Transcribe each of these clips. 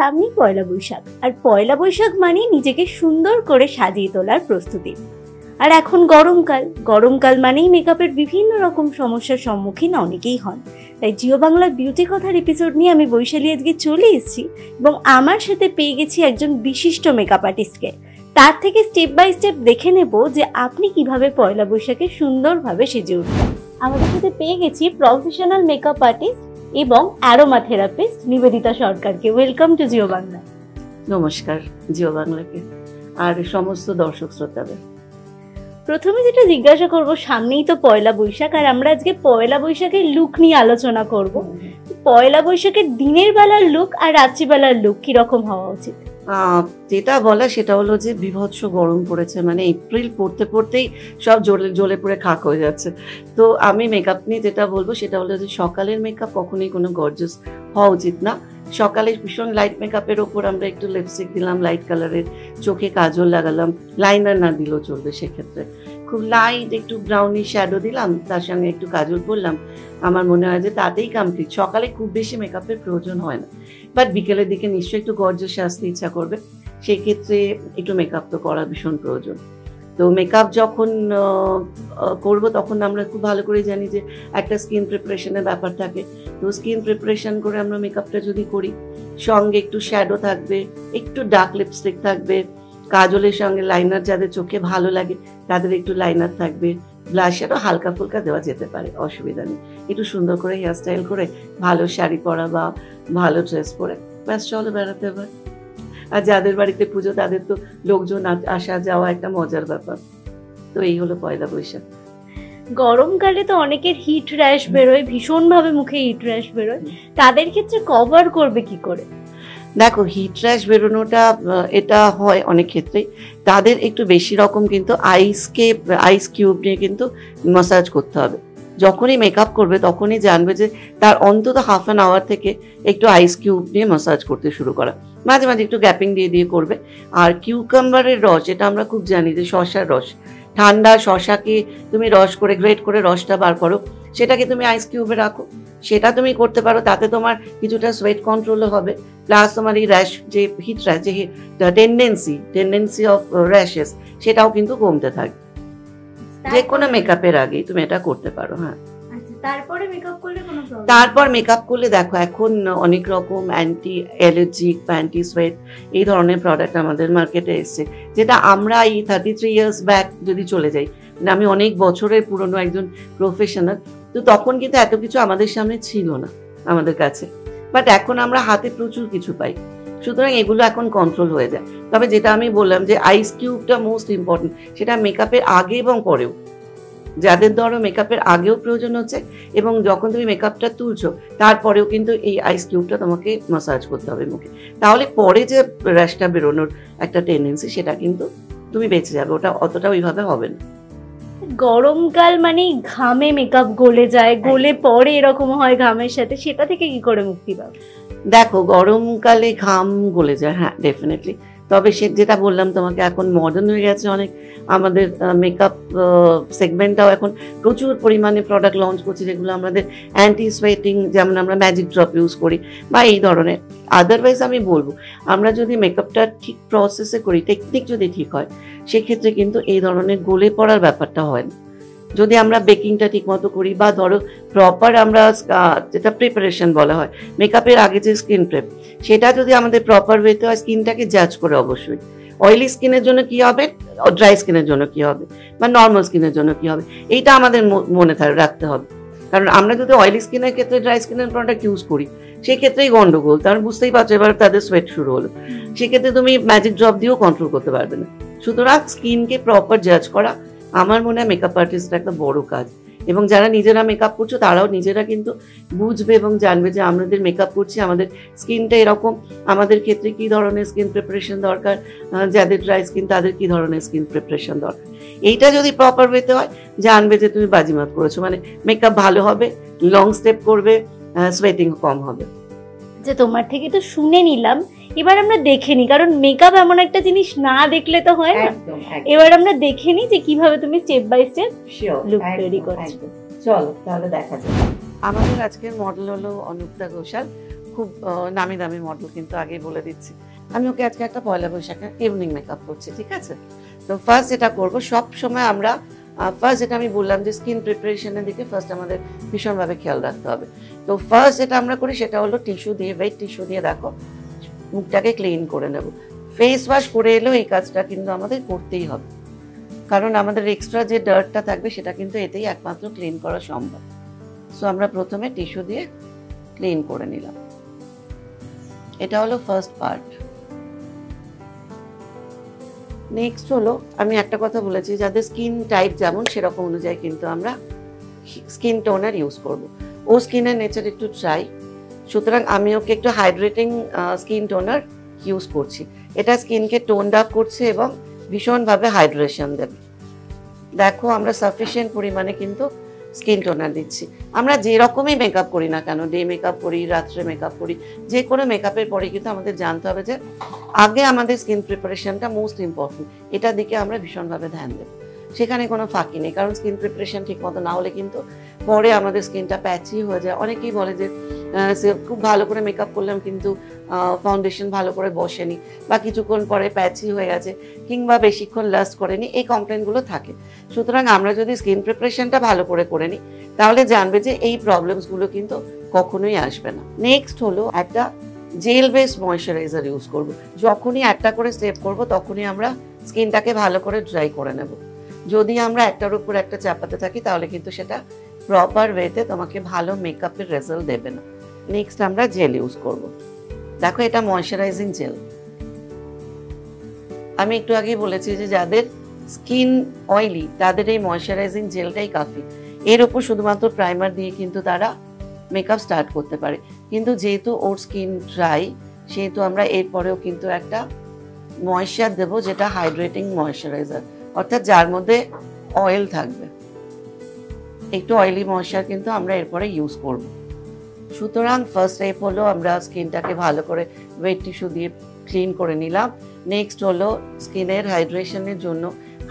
সামনেই পয়লা বৈশাখ। আর পয়লা বৈশাখ মানে নিজেকে সুন্দর করে সাজিয়ে তোলার প্রস্তুতি। আর এখন গরমকাল। গরমকাল মানেই মেকআপের বিভিন্ন রকম সমস্যার সম্মুখীন অনেকেই হন। তাই জিও বাংলার বিউটি কথার এপিসোড নিয়ে আমি বৈশালী আজকে চলে এসেছি এবং আমার সাথে পেয়ে গেছি একজন বিশিষ্ট মেকআপ আর্টিস্টকে তার থেকে স্টেপ বাই স্টেপ দেখে নেব যে আপনি কীভাবে পয়লা বৈশাখে সুন্দরভাবে সেজে উঠবেন। আমাদের সাথে পেয়ে গেছি প্রফেশনাল মেকআপ আর্টিস্ট এবং অ্যারোমা থেরাপিস্ট নিবেদিতা সরকারকে। ওয়েলকাম টু জিও বাংলা নমস্কার জিও বাংলাকে আর সমস্ত দর্শক শ্রোতাদের। প্রথমে যেটা জিজ্ঞাসা করব সামনেই তো পয়লা বৈশাখ আর আমরা আজকে পয়লা বৈশাখের লুক নিয়ে আলোচনা করব। পয়লা বৈশাখের দিনের বেলার লুক আর রাত্রিবেলার লুক কীরকম হওয়া উচিত? যেটা বলা সেটা হলো যে বিভৎস গরম পড়েছে মানে এপ্রিল পড়তে পড়তেই সব জ্বলে জ্বলে পড়ে খাক হয়ে যাচ্ছে। তো আমি মেকআপ নিয়ে যেটা বলব সেটা হলো যে সকালের মেকআপ কখনোই কোনো গর্জাস হওয়া উচিত না। সকালে ভীষণ লাইট মেকআপের ওপর আমরা একটু লিপস্টিক দিলাম লাইট কালারের চোখে কাজল লাগালাম লাইনার না দিলেও চলবে সেক্ষেত্রে। খুব লাইট একটু ব্রাউনি শ্যাডো দিলাম, তার সঙ্গে একটু কাজল পরলাম। আমার মনে হয় যে তাতেই কমপ্লিট সকালে খুব বেশি মেকআপের প্রয়োজন হয় না। বাট বিকেলের দিকে নিশ্চয়ই একটু গর্জ আসতে ইচ্ছা করবে। সেই ক্ষেত্রে একটু মেকআপ তো করা ভীষণ প্রয়োজন। তো মেকআপ যখন করব তখন আমরা খুব ভালো করে জানি যে একটা স্কিন প্রিপারেশনের ব্যাপার থাকে। তো স্কিন প্রিপারেশন করে আমরা মেকআপটা যদি করি, সঙ্গে একটু শ্যাডো থাকবে, একটু ডার্ক লিপস্টিক থাকবে কাজলের সঙ্গে লাইনার যাদের চোখে ভালো লাগে তাদের একটু লাইনার থাকবে। ব্লাশারও হালকা ফুলকা দেওয়া যেতে পারে অসুবিধা নেই। একটু সুন্দর করে হেয়ারস্টাইল করে ভালো শাড়ি পরা বা ভালো ড্রেস পরে ব্যাস চলো বেড়াতে এবার। আর যাদের বাড়িতে পুজো তাদের তো লোকজন আসা যাওয়া একটা মজার ব্যাপার। তো এই হলো পয়লা বৈশাখ। গরমকালে তো অনেকের হিট র্যাশ বেরোয় ভীষণভাবে মুখে হিট র্যাশ বেরোয়। তাদের ক্ষেত্রে কভার করবে কি করে? দেখো হিট র্যাশ বেরোনোটা এটা হয় অনেক ক্ষেত্রেই। তাদের একটু বেশি রকম কিন্তু আইসকে আইস কিউব নিয়ে কিন্তু মাসাজ করতে হবে। যখনই মেকআপ করবে, তখনই জানবে যে তার অন্তত হাফ অ্যান আওয়ার থেকে একটু আইস কিউব নিয়ে মাসাজ করতে শুরু করা। মাঝে মাঝে একটু গ্যাপিং দিয়ে দিয়ে করবে। আর কিউকাম্বারের রস, এটা আমরা খুব জানি যে শশার রস। ঠান্ডা শশাকে তুমি রস করে গ্রেট করে রসটা বার করো, সেটাকে তুমি আইস কিউবে রাখো। সেটা তুমি করতে পারো তাতে তোমার কিছুটা সোয়েট কন্ট্রোলও হবে প্লাস তোমার এই র্যাশ যে হিট র্যাশ যে টেন্ডেন্সি টেন্ডেন্সি অফ র্যাশেস সেটাও কিন্তু কমতে থাকে। যে কোনো মেকআপের আগেই তুমি এটা করতে পারো হ্যাঁ। আচ্ছা, তারপরে মেকআপ করলে কোনো প্রবলেম তারপর মেকআপ করলে দেখো এখন অনেক রকম অ্যান্টি অ্যালার্জিক বা অ্যান্টি সোয়েট এই ধরনের প্রোডাক্ট আমাদের মার্কেটে এসছে যেটা আমরা এই থার্টি থ্রি ইয়ার্স ব্যাক যদি চলে যাই আমি অনেক বছরের পুরনো একজন প্রফেশনাল তো তখন কিন্তু এত কিছু আমাদের সামনে ছিল না, আমাদের কাছে। বাট এখন আমরা হাতে প্রচুর কিছু পাই। সুতরাং এগুলো এখন কন্ট্রোল হয়ে যায়। তবে যেটা আমি বললাম যে আইস কিউবটা মোস্ট ইম্পর্টেন্ট সেটা মেকআপের আগে এবং পরেও। যাদের ধরো মেকআপের আগেও প্রয়োজন হচ্ছে, এবং যখন তুমি মেকআপটা তুলছো, তারপরেও কিন্তু এই আইস কিউবটা তোমাকে মাসাজ করতে হবে মুখে। তাহলে পরে যে র্যাশটা বেরোনোর একটা টেন্ডেন্সি সেটা কিন্তু তুমি বেঁচে যাবে। ওটা অতটা ওইভাবে হবে না। গরমকাল মানে ঘামে মেকআপ গলে যায় গলে পরে এরকম হয় ঘামের সাথে সেটা থেকে কি করে মুক্তি পাবে? দেখো গরমকালে ঘাম গলে যায় হ্যাঁ ডেফিনেটলি তবে সে যেটা বললাম, তোমাকে এখন মডার্ন হয়ে গেছে অনেক। আমাদের মেকআপ সেগমেন্টটাও এখন প্রচুর পরিমাণে প্রোডাক্ট লঞ্চ করছে, যেগুলো আমাদের অ্যান্টি সোয়েটিং যেমন আমরা ম্যাজিক ড্রপ ইউজ করি বা এই ধরনের। আদারওয়াইজ আমি বলব, আমরা যদি মেকআপটা ঠিক প্রসেসে করি টেকনিক যদি ঠিক হয়, সেক্ষেত্রে কিন্তু এই ধরনের গলে পড়ার ব্যাপারটা হয় না। যদি আমরা বেকিংটা ঠিকমতো করি বা ধরো প্রপার আমরা যেটা প্রিপারেশন বলা হয় মেকআপের আগে যে স্কিন প্রেপ সেটা যদি আমাদের প্রপার ওয়েতে হয় স্কিনটাকে জাজ করে অবশ্যই। অয়েলি স্কিনের জন্য কি হবে? ড্রাই স্কিনের জন্য কি হবে? বা নর্মাল স্কিনের জন্য কি হবে? এইটা আমাদের মনে থাকে রাখতে হবে। কারণ আমরা যদি অয়েলি স্কিনের ক্ষেত্রে ড্রাই স্কিনের প্রোডাক্ট ইউজ করি সেক্ষেত্রেই গন্ডগোল। তার বুঝতেই পারছ এবার তাদের সোয়েট শুরু হলো। সেক্ষেত্রে তুমি ম্যাজিক ড্রপ দিয়েও কন্ট্রোল করতে পারবে না। সুতরাং স্কিনকে প্রপার জাজ করা আমার মনে হয় মেকআপ আর্টিস্টের একটা বড় কাজ। এবং যারা নিজেরা মেকআপ করছ, তারাও নিজেরা কিন্তু বুঝবে এবং জানবে যে আমাদের মেকআপ করছি, আমাদের স্কিনটা এরকম, আমাদের ক্ষেত্রে কি ধরনের স্কিন প্রিপারেশন দরকার যাদের ড্রাই স্কিন তাদের কি ধরনের স্কিন প্রিপারেশন দরকার। এইটা যদি প্রপার ওয়েতে হয়, জানবে যে তুমি বাজিমাত করেছ। মানে মেকআপ ভালো হবে লং স্টেপ করবে সোয়েটিং কম হবে। যে তোমার থেকে তো শুনে নিলাম এবার আমরা দেখে নিই কারণ মেকআপ এমন একটা জিনিস না দেখলে তো হয় না। এবার আমরা দেখে নিই যে কীভাবে তুমি স্টেপ বাই স্টেপ look তৈরি করছ। চলো তাহলে দেখা যাক। আমাদের আজকের মডেল হলো অনুপ্তা ঘোষাল। খুব নামি দামি মডেল কিন্তু আগেই বলে দিচ্ছি। আমি ওকে আজকে একটা পয়লা বৈশাখে ইভিনিং মেকআপ করছি ঠিক আছে? তো ফার্স্ট যেটা করব সব সময় আমরা ফার্স্ট যেটা আমি বললাম যে স্কিন প্রিপারেশনের দিকে ফার্স্ট আমাদের ভীষণভাবে খেয়াল রাখতে হবে। তো ফার্স্ট যেটা আমরা করি সেটা হলো টিস্যু দিয়ে ওয়েট টিস্যু দিয়ে দেখো মুখটাকে ক্লিন করে নেব। ফেস ওয়াশ করে এলেও এই কাজটা কিন্তু আমাদের করতেই হবে। কারণ আমাদের এক্সট্রা যে ডার্টটা থাকবে সেটা কিন্তু এতেই একমাত্র ক্লিন করা সম্ভব। সো আমরা প্রথমে টিস্যু দিয়ে ক্লিন করে নিলাম। এটা হলো ফার্স্ট পার্ট নেক্সট হলো, আমি একটা কথা বলেছি, যাদের স্কিন টাইপ যেমন, সেরকম অনুযায়ী কিন্তু আমরা স্কিন টোনার ইউজ করব। ও স্কিনের নেচার একটু ট্রাই সুতরাং আমি ওকে একটু হাইড্রেটিং স্কিন টোনার ইউজ করছি। এটা স্কিনকে টোনড আপ করছে এবং ভীষণভাবে হাইড্রেশন দেবে। দেখো, আমরা সাফিসিয়েন্ট পরিমাণে কিন্তু স্কিন টোনার দিচ্ছি। আমরা যে রকমই মেকআপ করি না কেন ডে মেকআপ করি, রাত্রে মেকআপ করি, যে কোনো মেকআপের পরে কিন্তু আমাদের জানতে হবে যে আগে আমাদের স্কিন প্রিপারেশনটা মোস্ট ইম্পর্টেন্ট এটার দিকে আমরা ভীষণভাবে ধ্যান দেবো। সেখানে কোনো ফাঁকি নেই, কারণ স্কিন প্রিপারেশন ঠিক মতো না হলে কিন্তু পরে আমাদের স্কিনটা প্যাচি হয়ে যায়। অনেকেই বলে যে খুব ভালো করে মেকআপ করলাম কিন্তু ফাউন্ডেশন ভালো করে বসেনি বা কিছুক্ষণ পরে প্যাচি হয়ে গেছে কিংবা বেশিক্ষণ লাস্ট করেনি, এই কমপ্লেনগুলো থাকে। সুতরাং আমরা যদি স্কিন প্রিপারেশনটা ভালো করে করে নিই, তাহলে জানবে যে এই প্রবলেমসগুলো কিন্তু কখনোই আসবে না। নেক্সট হলো একটা জেল বেস ময়শ্চারাইজার ইউজ করব। যখনই একটা করে স্টেপ করব, তখনই আমরা স্কিনটাকে ভালো করে ড্রাই করে নেব। যদি আমরা একটার উপর একটা চাপাতে থাকি, তাহলে কিন্তু সেটা প্রপার ওয়েতে তোমাকে ভালো মেকআপের রেজাল্ট দেবে না। নেক্সট আমরা জেল ইউজ করব। দেখো এটা ময়শ্চারাইজিং জেল আমি একটু আগেই বলেছি যে যাদের স্কিন অয়েলি তাদের এই ময়শ্চারাইজিং জেলটাই কাফি। এর উপর শুধুমাত্র প্রাইমার দিয়ে কিন্তু তারা মেকআপ স্টার্ট করতে পারে। কিন্তু যেহেতু ওর স্কিন ড্রাই সেহেতু আমরা এরপরেও কিন্তু একটা ময়শ্চার দেবো যেটা হাইড্রেটিং ময়শ্চারাইজার অর্থাৎ যার মধ্যে অয়েল থাকবে। একটু অয়েলি ময়শ্চার কিন্তু আমরা এরপরে ইউজ করব। সুতরাং ফার্স্ট স্টেপ হলো আমরা স্কিনটাকে ভালো করে ওয়েট টিস্যু দিয়ে ক্লিন করে নিলাম। নেক্সট হলো স্কিনের হাইড্রেশনের জন্য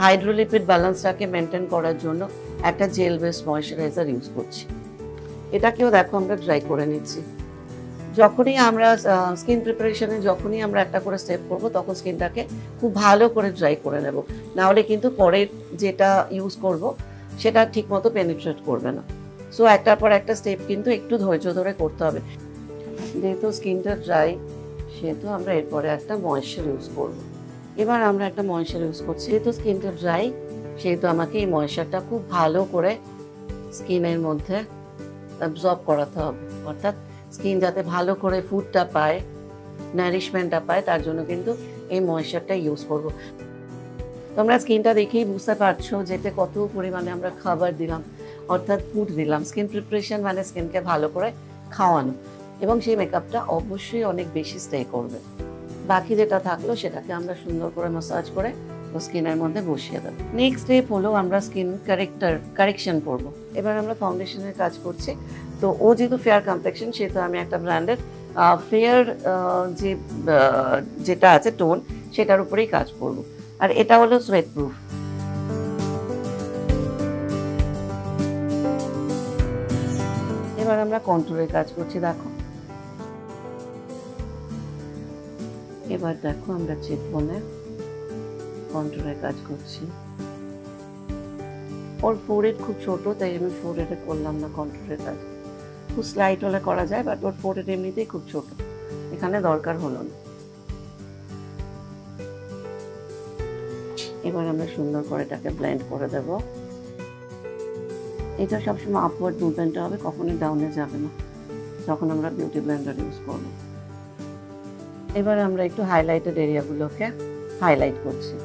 হাইড্রোলিপিড ব্যালেন্সটাকে মেনটেন করার জন্য একটা জেল বেস ময়শ্চারাইজার ইউজ করছি। এটাকেও দেখো আমরা ড্রাই করে নিচ্ছি। যখনই আমরা স্কিন প্রিপারেশনে যখনই আমরা একটা করে স্টেপ করব, তখন স্কিনটাকে খুব ভালো করে ড্রাই করে নেব। নাহলে কিন্তু পরের যেটা ইউজ করব সেটা ঠিকমতো পেনিট্রেট করবে না। সো একটার পর একটা স্টেপ কিন্তু একটু ধৈর্য ধরে করতে হবে। যেহেতু স্কিনটা ড্রাই সেহেতু আমরা এরপরে একটা ময়েশ্চার ইউজ করব। এবার আমরা একটা ময়েশ্চার ইউজ করছি। যেহেতু স্কিনটা ড্রাই সেহেতু আমাকে এই ময়েশ্চারটা খুব ভালো করে স্কিনের মধ্যে অ্যাবজর্ব করাতে হবে। অর্থাৎ স্কিন যাতে ভালো করে ফুডটা পায় নারিশমেন্টটা পায়, তার জন্য কিন্তু এই ময়েশ্চারটা ইউজ করব। তোমরা স্কিনটা দেখেই বুঝতে পারছ যেতে কত পরিমাণে আমরা খাবার দিলাম, অর্থাৎ ফুড দিলাম স্কিন প্রিপারেশন মানে স্কিনকে ভালো করে খাওয়ানো। এবং সেই মেকআপটা অবশ্যই অনেক বেশি স্টে করবে। বাকি যেটা থাকল সেটাকে আমরা সুন্দর করে মাসাজ করে স্কিনের মধ্যে বসিয়ে দেবো। নেক্সট স্টেপ হলো আমরা স্কিন কারেক্টার কারেকশন করব। এবার আমরা ফাউন্ডেশনের কাজ করছি। তো ও যেহেতু ফেয়ার কমপ্লেকশন সেহেতু আমি একটা ব্র্যান্ডের ফেয়ার যে যেটা আছে টোন সেটার উপরেই কাজ করব। আর এটা হলো সোয়েট প্রুফ এবার আমরা কন্ট্রোলের কাজ করছি, দেখো। এবার দেখো আমরা চেক বনে কন্ট্রোলের কাজ করছি। ওর ফোরেড খুব ছোট, তাই আমি ফোরেডে করলাম না কন্ট্রোলের কাজ। খুব স্লাইট হলে করা যায় বাট ওর ফোরেড এমনিতেই খুব ছোট। এখানে দরকার হলো না। এবার আমরা সুন্দর করে এটাকে ব্লেন্ড করে দেব। এটা সবসময় আপওয়ার্ড মুভমেন্টটা হবে, কখনোই ডাউনে যাবে না। যখন আমরা বিউটি ব্লেন্ডার ইউজ করব। এবার আমরা একটু হাইলাইটেড এরিয়াগুলোকে হাইলাইট করছি।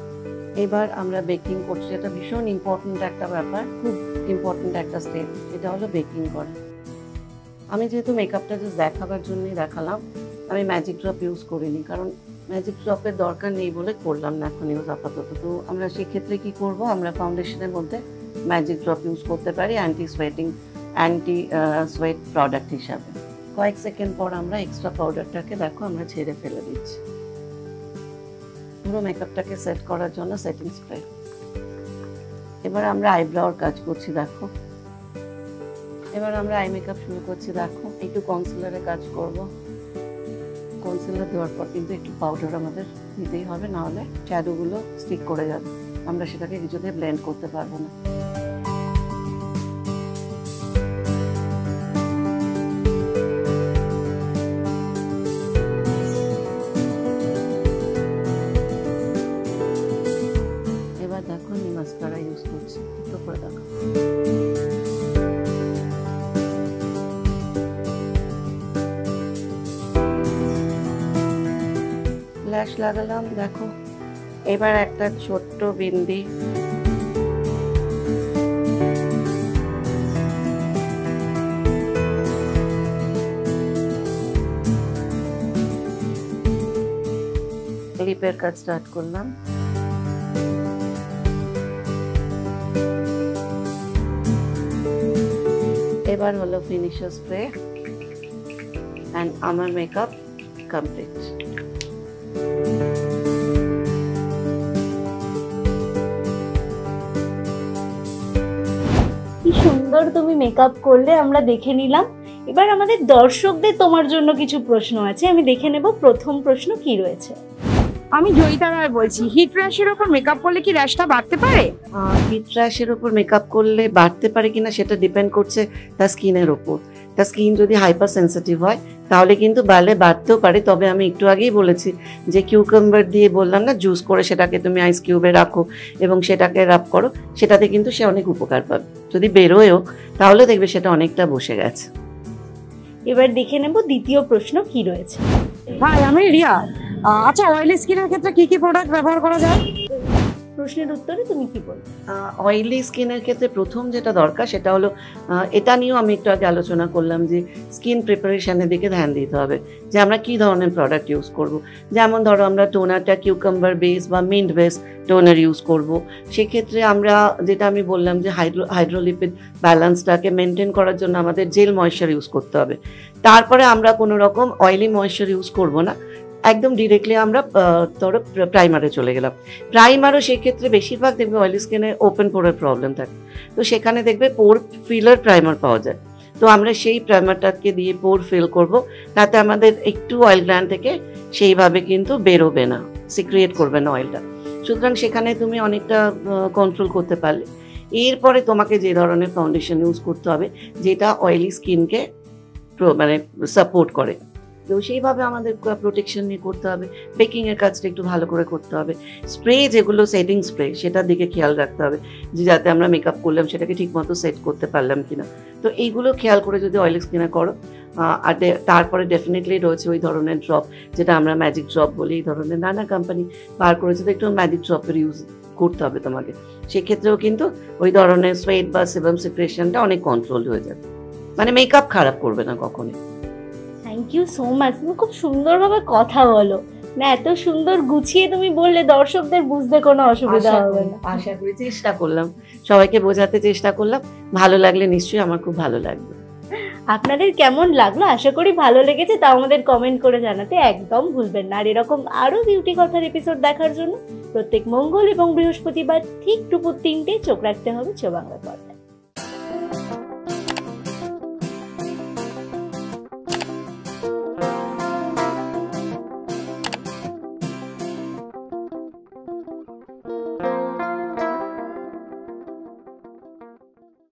এবার আমরা বেকিং করছি, এটা ভীষণ ইম্পর্ট্যান্ট একটা ব্যাপার, খুব ইম্পর্ট্যান্ট একটা স্টেপ এটা হলো বেকিং করা। আমি যেহেতু মেকআপটা জাস্ট দেখাবার জন্যই দেখালাম, আমি ম্যাজিক ড্রপ ইউজ করিনি, কারণ ম্যাজিক ড্রপের দরকার নেই বলে করলাম না এখন ইউজ আপাতত। তো আমরা সেক্ষেত্রে কি করব? আমরা ফাউন্ডেশনের মধ্যে ম্যাজিক ড্রপ ইউজ করতে পারি anti sweating anti sweat product হিসাবে। কয়েক সেকেন্ড পর আমরা এক্সট্রা পাউডারটাকে দেখো, আমরা ছেড়ে ফেলে দিচ্ছি। পুরো মেকআপটাকে সেট করার জন্য সেটিং স্প্রে এবার আমরা আইব্রাওর কাজ করছি, দেখো। এবার আমরা আই মেকআপ শুরু করছি, দেখো। একটু কনসিলারে কাজ করব। কনসিলার দেওয়ার পর কিন্তু একটু পাউডার আমাদের দিতেই হবে, নাহলে শ্যাডোগুলো স্টিক করে যাবে। আমরা সেটাকে কিছুতে ব্লেন্ড করতে পারব না। ল্যাশ লাগালাম, দেখো, এবার একটা ছোট্ট বিন্দি। লিপের কাজ স্টার্ট করলাম। এবার হলো ফিনিশার স্প্রে অ্যান্ড আমার মেকআপ কমপ্লিট কি সুন্দর তুমি মেকআপ করলে, আমরা দেখে নিলাম। এবার আমাদের দর্শকদের তোমার জন্য কিছু প্রশ্ন আছে, আমি দেখে নেব প্রথম প্রশ্ন কি রয়েছে। আমি জয়িতা রায় বলছি। হিট র্যাশের ওপর মেকআপ করলে কি র্যাশটা বাড়তে পারে? হিট র্যাশের উপর মেকআপ করলে বাড়তে পারে কিনা সেটা ডিপেন্ড করছে তার স্কিনের ওপর। তার স্কিন যদি হাইপার সেন্সিটিভ হয় তাহলে কিন্তু বাড়লে বাড়তেও পারে। তবে আমি একটু আগেই বলেছি যে কিউকাম্বার দিয়ে বললাম না জুস করে সেটাকে তুমি আইস কিউবে রাখো এবং সেটাকে রাব করো সেটাতে কিন্তু সে অনেক উপকার পাবে। যদি বেরোয়ও তাহলে দেখবে সেটা অনেকটা বসে গেছে। এবার দেখে নেব দ্বিতীয় প্রশ্ন কি রয়েছে। ভাই আমি রিয়া। আচ্ছা অয়েলি স্কিনের ক্ষেত্রে কি কি প্রোডাক্ট ব্যবহার করা যায়? প্রশ্নের উত্তরে তুমি কি বলবে অয়েলি স্কিনের ক্ষেত্রে প্রথম যেটা দরকার সেটা হলো এটা নিয়েও আমি একটু আগে আলোচনা করলাম যে স্কিন প্রিপারেশনের দিকে ধ্যান দিতে হবে যে আমরা কী ধরনের প্রোডাক্ট ইউজ করব। যেমন ধরো আমরা টোনারটা কিউকাম্বার বেস বা মিন্ট বেস টোনার ইউজ করব। সেক্ষেত্রে আমরা যেটা আমি বললাম যে হাইড্রো হাইড্রোলিপিড ব্যালেন্সটাকে মেনটেন করার জন্য আমাদের জেল ময়েশ্চার ইউজ করতে হবে। তারপরে আমরা কোনো রকম অয়েলি ময়েশ্চার ইউজ করব না। একদম ডিরেক্টলি আমরা ধরো প্রাইমারে চলে গেলাম। প্রাইমারও সেই ক্ষেত্রে বেশিরভাগ দেখবে অয়েলি স্কিনে ওপেন পোরের প্রবলেম থাকে। তো সেখানে দেখবে পোর ফিলার প্রাইমার পাওয়া যায়। তো আমরা সেই প্রাইমারটাকে দিয়ে পোর ফিল করব, তাতে আমাদের একটু অয়েল গ্ল্যান্ড থেকে সেইভাবে কিন্তু বেরোবে না সিক্রিয়েট করবে না অয়েলটা সুতরাং সেখানে তুমি অনেকটা কন্ট্রোল করতে পারলে। এরপরে তোমাকে যে ধরনের ফাউন্ডেশন ইউজ করতে হবে, যেটা অয়েলি স্কিনকে মানে সাপোর্ট করে। তো সেইভাবে আমাদের প্রোটেকশন নিয়ে করতে হবে। বেকিংয়ের কাজটা একটু ভালো করে করতে হবে। স্প্রে যেগুলো সেটিং স্প্রে সেটার দিকে খেয়াল রাখতে হবে যে যাতে আমরা মেকআপ করলাম, সেটাকে ঠিকমতো সেট করতে পারলাম কিনা। তো এইগুলো খেয়াল করে যদি অয়েল স্কিনে করো আর তারপরে ডেফিনেটলি রয়েছে ওই ধরনের ড্রপ যেটা আমরা ম্যাজিক ড্রপ বলি, এই ধরনের নানা কোম্পানি বার করেছে, তো একটু ম্যাজিক ড্রপের ইউজ করতে হবে তোমাকে। সেক্ষেত্রেও কিন্তু ওই ধরনের সোয়েট বা সেবাম সিক্রেশনটা অনেক কন্ট্রোল হয়ে যাবে। মানে মেকআপ খারাপ করবে না কখনোই। থ্যাংক ইউ সো মাচ তুমি খুব সুন্দরভাবে কথা বলো। না এত সুন্দর গুছিয়ে তুমি বললে দর্শকদের বুঝতে কোনো অসুবিধা হবে না। আশা করি চেষ্টা করলাম। সবাইকে বোঝাতে চেষ্টা করলাম। ভালো লাগলে নিশ্চয়ই আমার খুব ভালো লাগবে। আপনাদের কেমন লাগল? আশা করি ভালো লেগেছে। তাও আমাদের কমেন্ট করে জানাতে একদম ভুলবেন না। আর এরকম আরও বিউটি কথার এপিসোড দেখার জন্য প্রত্যেক মঙ্গল এবং বৃহস্পতিবার ঠিক দুপুর তিনটে চোখ রাখতে হবে। চো বাংলা পর্দায়।